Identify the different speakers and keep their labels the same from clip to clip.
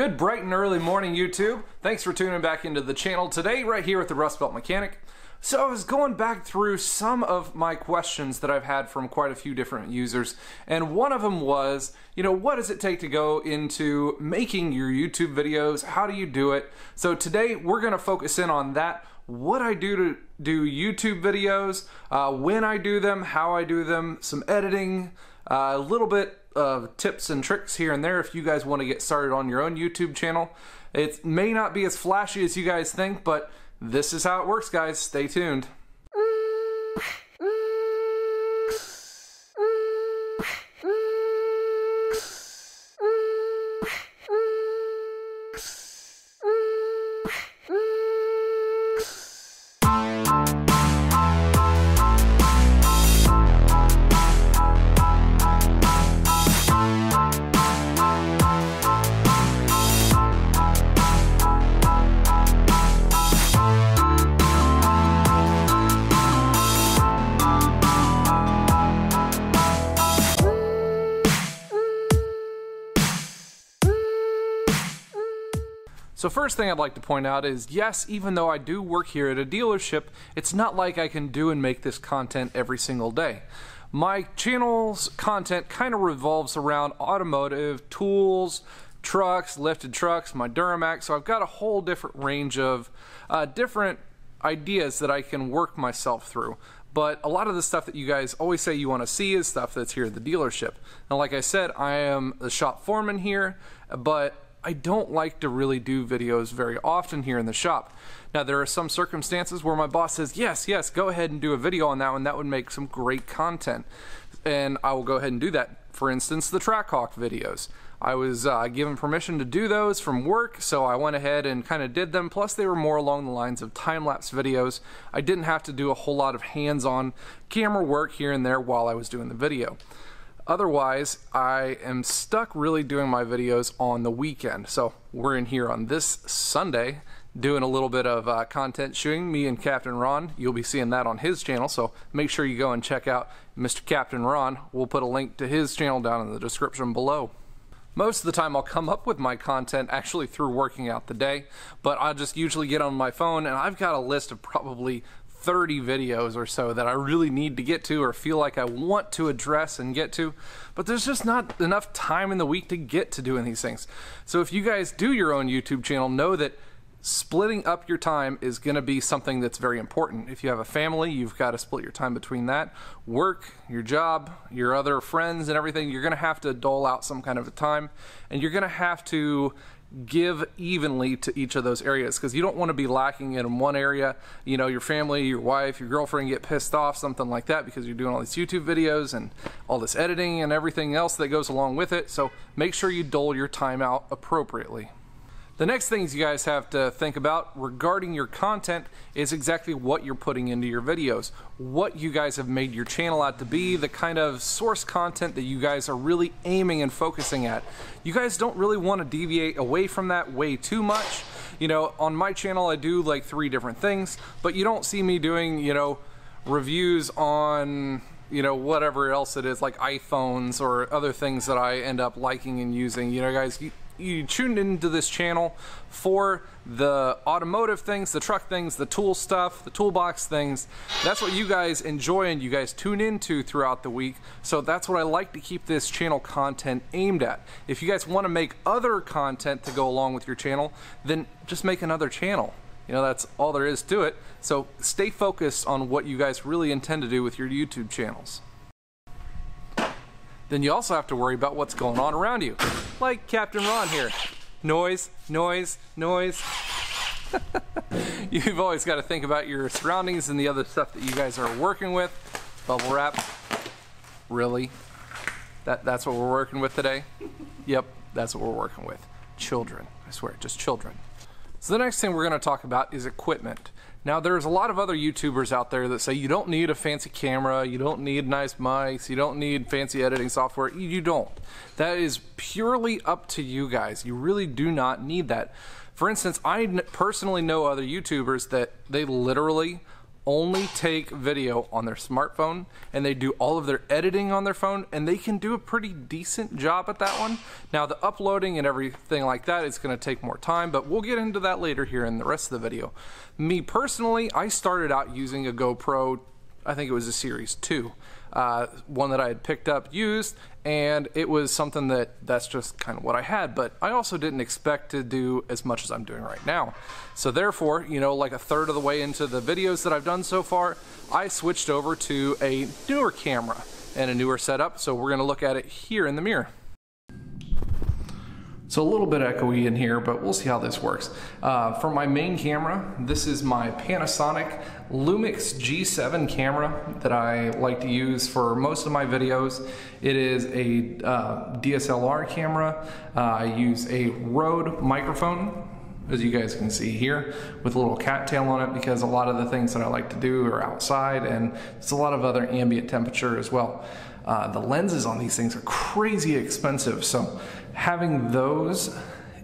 Speaker 1: Good bright and early morning, YouTube. Thanks for tuning back into the channel today, right here at the Rustbelt Mechanic. So I was going back through some of my questions that I've had from quite a few different users, and one of them was, you know, what does it take to go into making your YouTube videos? How do you do it? So today we're going to focus in on that what I do to do YouTube videos, uh, when I do them, how I do them, some editing, uh, a little bit of tips and tricks here and there if you guys want to get started on your own YouTube channel. It may not be as flashy as you guys think, but this is how it works, guys. Stay tuned. So first thing I'd like to point out is yes, even though I do work here at a dealership, it's not like I can do and make this content every single day. My channel's content kind of revolves around automotive, tools, trucks, lifted trucks, my Duramax, so I've got a whole different range of uh, different ideas that I can work myself through. But a lot of the stuff that you guys always say you want to see is stuff that's here at the dealership. Now, like I said, I am the shop foreman here, but I don't like to really do videos very often here in the shop. Now there are some circumstances where my boss says, yes, yes, go ahead and do a video on that one. That would make some great content. And I will go ahead and do that. For instance, the Trackhawk videos. I was uh, given permission to do those from work, so I went ahead and kind of did them. Plus, they were more along the lines of time-lapse videos. I didn't have to do a whole lot of hands-on camera work here and there while I was doing the video. Otherwise, I am stuck really doing my videos on the weekend. So we're in here on this Sunday doing a little bit of uh, content shooting, me and Captain Ron. You'll be seeing that on his channel, so make sure you go and check out Mr. Captain Ron. We'll put a link to his channel down in the description below. Most of the time I'll come up with my content actually through working out the day, but I'll just usually get on my phone and I've got a list of probably 30 videos or so that I really need to get to or feel like I want to address and get to, but there's just not enough time in the week to get to doing these things. So if you guys do your own YouTube channel, know that splitting up your time is going to be something that's very important. If you have a family, you've got to split your time between that. Work, your job, your other friends and everything, you're going to have to dole out some kind of a time and you're going to have to give evenly to each of those areas because you don't want to be lacking in one area. You know, your family, your wife, your girlfriend get pissed off, something like that, because you're doing all these YouTube videos and all this editing and everything else that goes along with it. So make sure you dole your time out appropriately. The next things you guys have to think about regarding your content is exactly what you're putting into your videos. What you guys have made your channel out to be, the kind of source content that you guys are really aiming and focusing at. You guys don't really want to deviate away from that way too much. You know, on my channel I do like three different things, but you don't see me doing, you know, reviews on you know whatever else it is like iPhones or other things that I end up liking and using you know guys you, you tuned into this channel for the automotive things, the truck things, the tool stuff, the toolbox things. That's what you guys enjoy and you guys tune into throughout the week. So that's what I like to keep this channel content aimed at. If you guys want to make other content to go along with your channel, then just make another channel. You know, that's all there is to it. So stay focused on what you guys really intend to do with your YouTube channels then you also have to worry about what's going on around you. Like Captain Ron here. Noise, noise, noise. You've always got to think about your surroundings and the other stuff that you guys are working with. Bubble wrap. Really? That, that's what we're working with today? Yep, that's what we're working with. Children. I swear, just children. So the next thing we're going to talk about is equipment. Now there's a lot of other YouTubers out there that say you don't need a fancy camera, you don't need nice mics, you don't need fancy editing software. You don't. That is purely up to you guys. You really do not need that. For instance, I personally know other YouTubers that they literally only take video on their smartphone and they do all of their editing on their phone and they can do a pretty decent job at that one. Now the uploading and everything like that is going to take more time, but we'll get into that later here in the rest of the video. Me personally, I started out using a GoPro, I think it was a Series 2 uh, one that I had picked up used, and it was something that that's just kind of what I had. But I also didn't expect to do as much as I'm doing right now. So therefore, you know, like a third of the way into the videos that I've done so far, I switched over to a newer camera and a newer setup. So we're going to look at it here in the mirror. So a little bit echoey in here, but we'll see how this works. Uh, for my main camera, this is my Panasonic Lumix G7 camera that I like to use for most of my videos. It is a uh, DSLR camera. Uh, I use a Rode microphone as you guys can see here with a little cattail on it because a lot of the things that I like to do are outside and it's a lot of other ambient temperature as well. Uh, the lenses on these things are crazy expensive so having those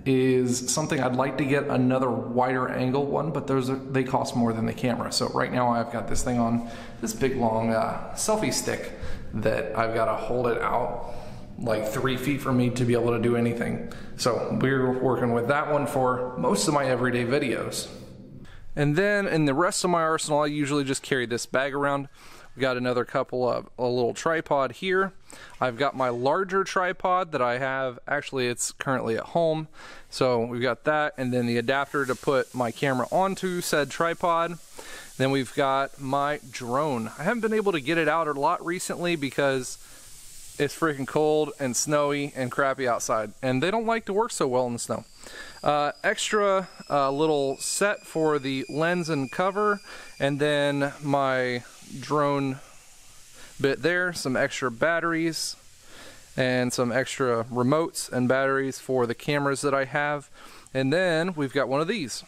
Speaker 1: is something I'd like to get another wider angle one, but those are, they cost more than the camera. So right now I've got this thing on this big long uh, selfie stick that I've got to hold it out like three feet from me to be able to do anything. So we're working with that one for most of my everyday videos. And then in the rest of my arsenal, I usually just carry this bag around. Got another couple of a little tripod here. I've got my larger tripod that I have, actually it's currently at home. So we've got that and then the adapter to put my camera onto said tripod. Then we've got my drone. I haven't been able to get it out a lot recently because it's freaking cold and snowy and crappy outside and they don't like to work so well in the snow. Uh, extra uh, little set for the lens and cover and then my drone bit there, some extra batteries and some extra remotes and batteries for the cameras that I have. And then we've got one of these.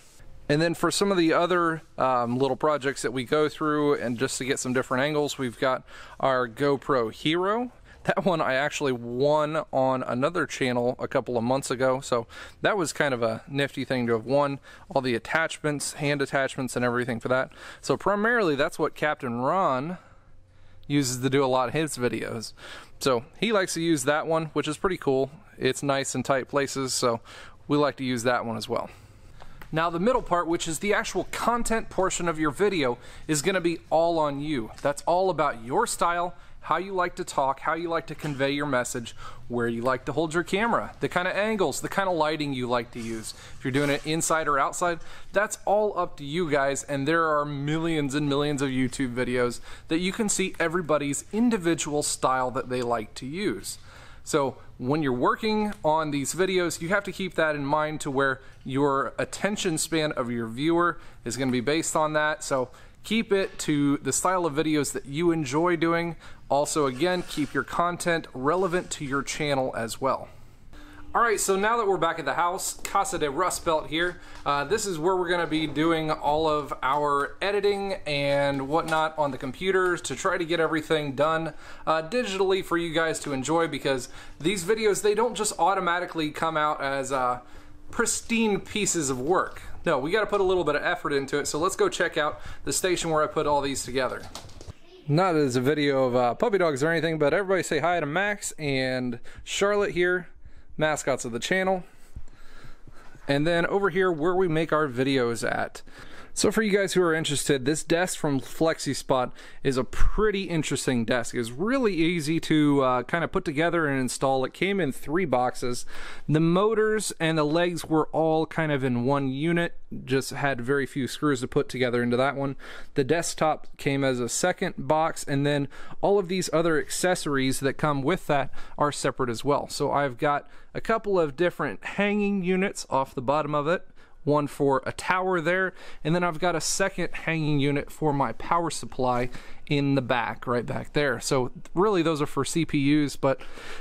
Speaker 1: And then for some of the other um, little projects that we go through and just to get some different angles, we've got our GoPro Hero. That one I actually won on another channel a couple of months ago, so that was kind of a nifty thing to have won. All the attachments, hand attachments, and everything for that. So primarily that's what Captain Ron uses to do a lot of his videos. So he likes to use that one, which is pretty cool. It's nice in tight places, so we like to use that one as well. Now the middle part, which is the actual content portion of your video, is going to be all on you. That's all about your style, how you like to talk, how you like to convey your message, where you like to hold your camera, the kind of angles, the kind of lighting you like to use. If you're doing it inside or outside, that's all up to you guys, and there are millions and millions of YouTube videos that you can see everybody's individual style that they like to use. So when you're working on these videos, you have to keep that in mind to where your attention span of your viewer is going to be based on that. So keep it to the style of videos that you enjoy doing. Also, again, keep your content relevant to your channel as well. Alright, so now that we're back at the house, Casa de Rustbelt here, uh, this is where we're going to be doing all of our editing and whatnot on the computers to try to get everything done uh, digitally for you guys to enjoy because these videos, they don't just automatically come out as uh, pristine pieces of work. No, we got to put a little bit of effort into it, so let's go check out the station where I put all these together not as a video of uh, puppy dogs or anything, but everybody say hi to Max and Charlotte here, mascots of the channel. And then over here where we make our videos at. So for you guys who are interested, this desk from FlexiSpot is a pretty interesting desk. It's really easy to uh, kind of put together and install. It came in three boxes. The motors and the legs were all kind of in one unit, just had very few screws to put together into that one. The desktop came as a second box, and then all of these other accessories that come with that are separate as well. So I've got a couple of different hanging units off the bottom of it one for a tower there, and then I've got a second hanging unit for my power supply in the back, right back there. So really those are for CPUs, but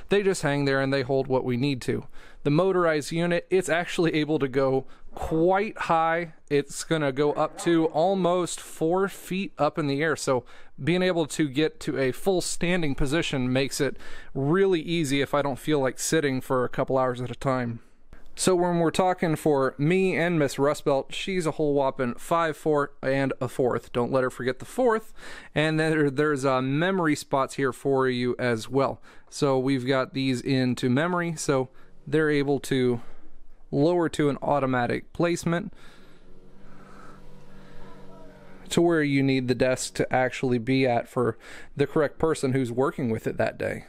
Speaker 1: they just hang there and they hold what we need to. The motorized unit, it's actually able to go quite high. It's to go up to almost four feet up in the air. So being able to get to a full standing position makes it really easy if I don't feel like sitting for a couple hours at a time. So when we're talking for me and Miss Rustbelt, she's a whole whopping five four and a fourth. Don't let her forget the fourth. And then there's uh, memory spots here for you as well. So we've got these into memory, so they're able to lower to an automatic placement to where you need the desk to actually be at for the correct person who's working with it that day.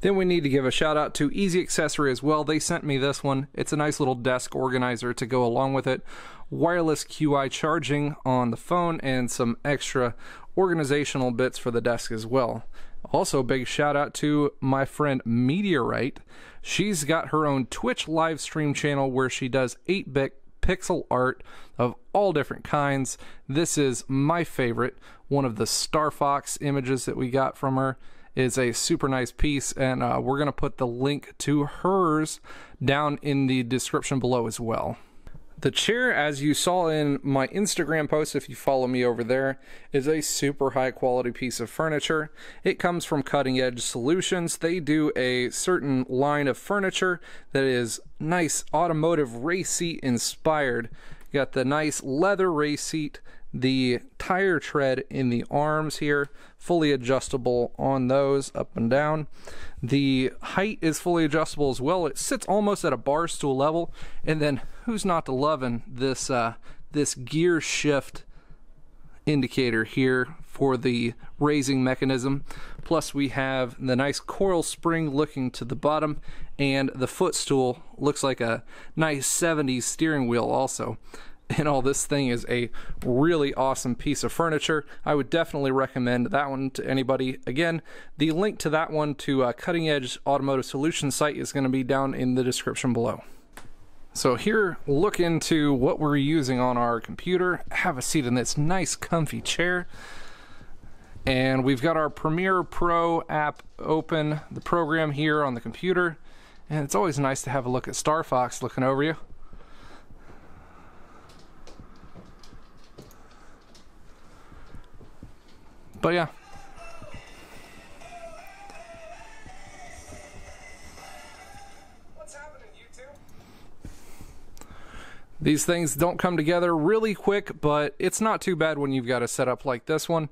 Speaker 1: Then we need to give a shout out to Easy Accessory as well. They sent me this one. It's a nice little desk organizer to go along with it. Wireless QI charging on the phone and some extra organizational bits for the desk as well. Also, big shout out to my friend Mete0ryt. She's got her own Twitch live stream channel where she does 8 bit pixel art of all different kinds. This is my favorite, one of the Star Fox images that we got from her is a super nice piece and uh, we're going to put the link to hers down in the description below as well. The chair, as you saw in my Instagram post, if you follow me over there, is a super high quality piece of furniture. It comes from Cutting Edge Solutions. They do a certain line of furniture that is nice automotive race seat inspired. You got the nice leather race seat the tire tread in the arms here fully adjustable on those up and down. The height is fully adjustable as well. It sits almost at a bar stool level. And then who's not to loving this uh, this gear shift indicator here for the raising mechanism? Plus we have the nice coil spring looking to the bottom and the footstool looks like a nice 70s steering wheel also and all this thing is a really awesome piece of furniture. I would definitely recommend that one to anybody. Again, the link to that one to a Cutting Edge Automotive Solutions site is going to be down in the description below. So here, look into what we're using on our computer. Have a seat in this nice comfy chair. And we've got our Premiere Pro app open, the program here on the computer. And it's always nice to have a look at Star Fox looking over you. But yeah. These things don't come together really quick, but it's not too bad when you've got a setup like this one.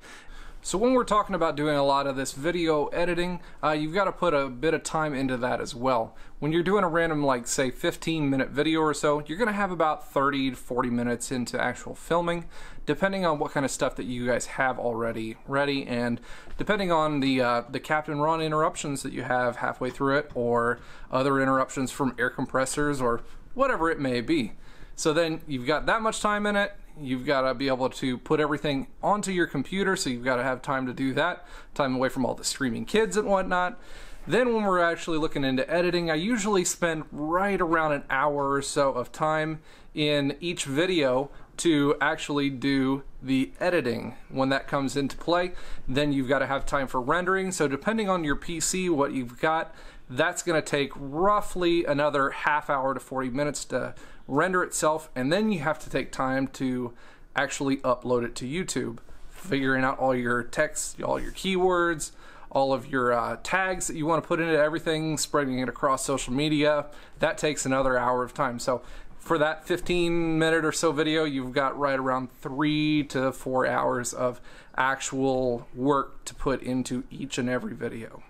Speaker 1: So when we're talking about doing a lot of this video editing, uh, you've got to put a bit of time into that as well. When you're doing a random like say 15 minute video or so, you're going to have about 30 to 40 minutes into actual filming, depending on what kind of stuff that you guys have already ready and depending on the, uh, the Captain Ron interruptions that you have halfway through it or other interruptions from air compressors or whatever it may be. So then you've got that much time in it, You've got to be able to put everything onto your computer, so you've got to have time to do that, time away from all the streaming kids and whatnot. Then when we're actually looking into editing, I usually spend right around an hour or so of time in each video to actually do the editing when that comes into play. Then you've got to have time for rendering. So depending on your PC, what you've got, that's going to take roughly another half hour to 40 minutes to render itself, and then you have to take time to actually upload it to YouTube, figuring out all your text, all your keywords, all of your uh, tags that you want to put into everything, spreading it across social media. That takes another hour of time. So for that 15 minute or so video, you've got right around three to four hours of actual work to put into each and every video.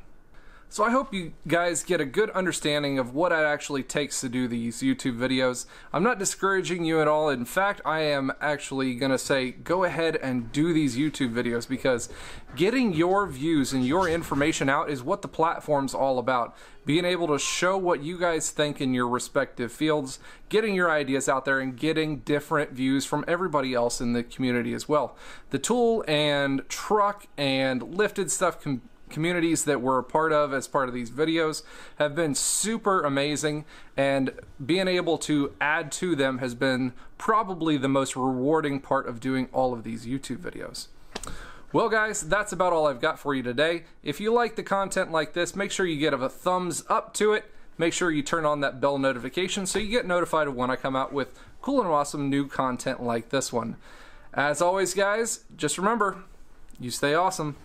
Speaker 1: So I hope you guys get a good understanding of what it actually takes to do these YouTube videos. I'm not discouraging you at all. In fact, I am actually going to say go ahead and do these YouTube videos because getting your views and your information out is what the platform's all about. Being able to show what you guys think in your respective fields, getting your ideas out there, and getting different views from everybody else in the community as well. The tool and truck and lifted stuff can communities that we're a part of as part of these videos have been super amazing and being able to add to them has been probably the most rewarding part of doing all of these YouTube videos. Well guys, that's about all I've got for you today. If you like the content like this, make sure you give a thumbs up to it. Make sure you turn on that bell notification so you get notified of when I come out with cool and awesome new content like this one. As always guys, just remember, you stay awesome.